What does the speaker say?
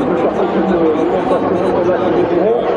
de chercher une alimentation adaptée